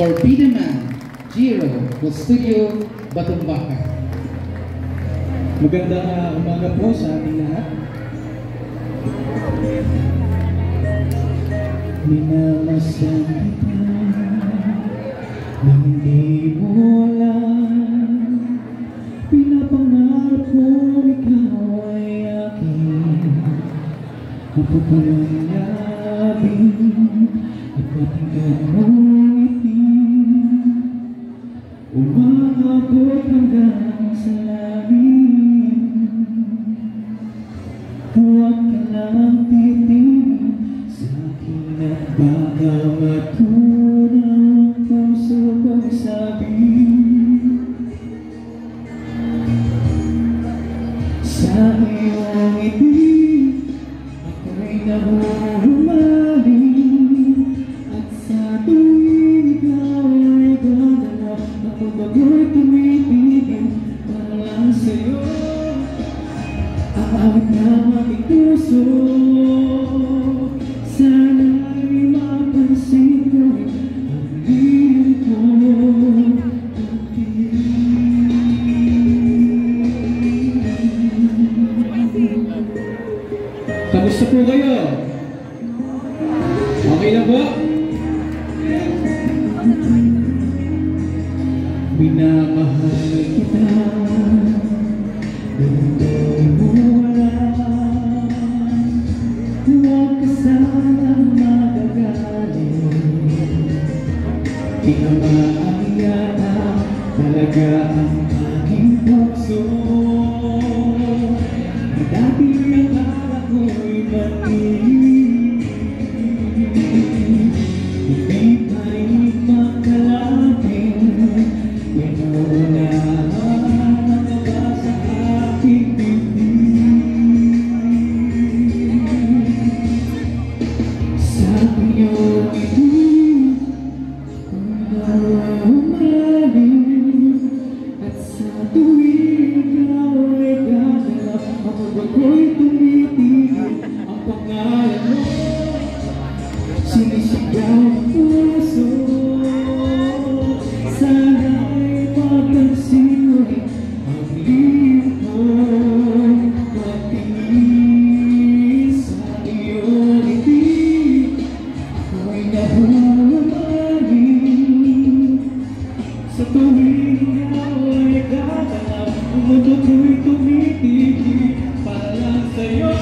Torpedo Man, Giro, ng Studio Batumbaka. Magandang uh, umaga po sa ating lahat. Minamasan kita na hindi mo alam Pinapangarap ko ikaw ay akin Mapupulangyabin Umabot hanggang sa langit Huwag ka lang titingin sa akin at baka matunang puso kong sabi Sa iyong ngiti ako'y nahuhumaling sa'yo Ang awit ng aking puso Sana'y mapansin ko Ang hiling ko Kamusta po kayo? Okay na po? Minamahal kita Tinamaan yata talaga ang aking puso Ako'y nahumaling Sa tuwing ikaw ay gagalap Ang mundo ko'y tumitigil Para sa'yo